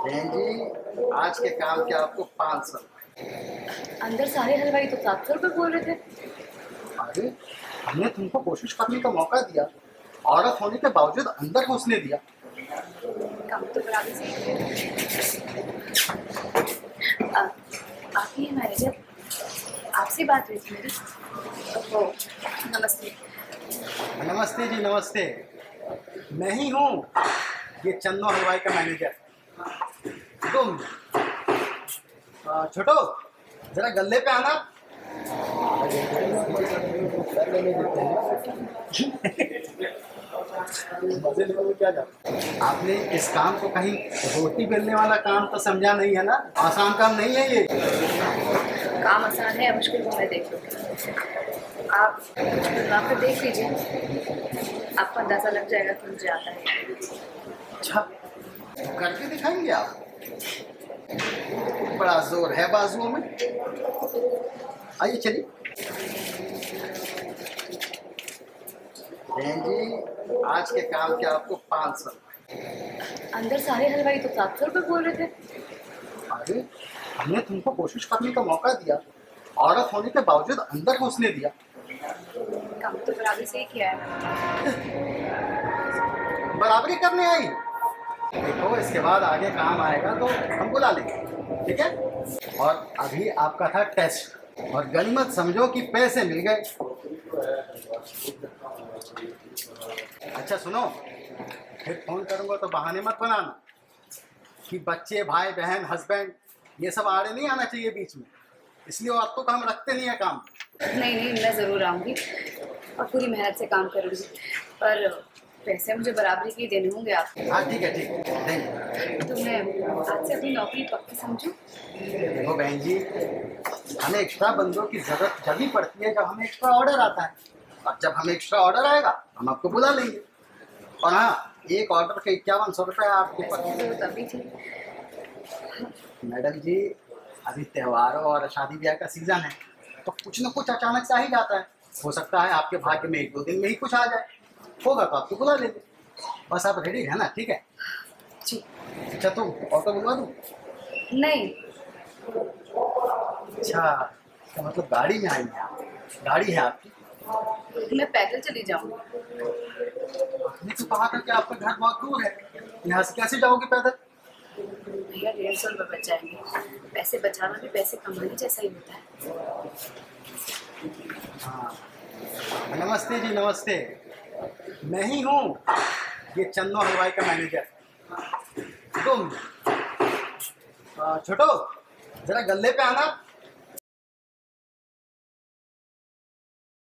बहन जी आज के काम के आपको पाँच सौ अंदर सारे हलवाई तो सात सौ रुपये बोल रहे थे। अरे हमने तुमको कोशिश करने का मौका दिया औरत होने के बावजूद अंदर घुसने दिया। काम तो बराबर से आप ही मैनेजर। आपसे बात हुई थी मेरी। ओहो नमस्ते। नमस्ते जी नमस्ते। मैं ही हूँ। ये चंदो हलवाई का मैनेजर। आ, छोटो जरा गले पे आना। आपने इस काम को कहीं रोटी बेलने वाला काम तो समझा नहीं है ना? आसान काम नहीं है ये? काम आसान है मुश्किल को मैं देख लूँगी। आप वहाँ पर देख लीजिए। आपको अंदाज़ा लग जाएगा कि मुझे आता है। अच्छा करके दिखाएँगे आप? बड़ा ज़ोर है बाजुओं में। आइए चलिए। बहन जी आज के काम के आपको पाँच सौ अंदर सारे हलवाई तो सात सौ रुपये बोल रहे थे। अरे हमने तुमको कोशिश करने का मौका दिया औरत होने के बावजूद अंदर घुसने दिया। काम तो बराबर से ही किया है। बराबरी करने आई? देखो, इसके बाद आगे काम आएगा तो हम बुला लेंगे, ठीक है? और अभी आपका था टेस्ट और गनीमत समझो कि पैसे मिल गए। अच्छा सुनो, फिर फ़ोन करूँगा तो बहाने मत बनाना कि बच्चे, भाई, बहन हस्बैंड ये सब आड़े नहीं आना चाहिए बीच में। इसलिए औरतों का हम रखते नहीं है काम। नहीं नहीं, मैं ज़रूर आऊँगी और पूरी मेहनत से काम करूँगी, पर पैसे मुझे बराबरी के देने होंगे आप? हाँ ठीक है ठीक है। तो मैं आज से अपनी नौकरी पक्की समझूं? देखो बहन जी हमें एक्स्ट्रा बंदों की ज़रूरत जब ही पड़ती है जब हमें एक्स्ट्रा ऑर्डर आता है। और जब हमें एक्स्ट्रा ऑर्डर आएगा हम आपको बुला लेंगे। और हाँ एक ऑर्डर का इक्यावन सौ रुपये आपके पास तो तभी मैडम जी अभी त्योहारों और शादी ब्याह का सीज़न है तो कुछ न कुछ अचानक से आ ही जाता है। हो सकता है आपके भाग्य में एक दो दिन में ही कुछ आ जाए। होगा तो आपको बुला लेंगे। बस आप रेडी रहना ठीक है? जी अच्छा तो ऑटो बुलवा दूँ? नहीं। अच्छा तो मतलब गाड़ी में आएँगे आप। गाड़ी है आपकी? मैं पैदल चली जाऊँगी आपने तो कहा था कि आपका घर बहुत दूर है। यहाँ से कैसे जाओगे पैदल? भैया डेढ़ सौ रुपये बच जाएँगे। पैसे बचाना भी पैसे कमाने जैसा ही होता है। हाँ। नमस्ते जी नमस्ते। मैं ही। हूँ ये चंदो हलवाई का मैनेजर तुम छोटो जरा गले पे आना।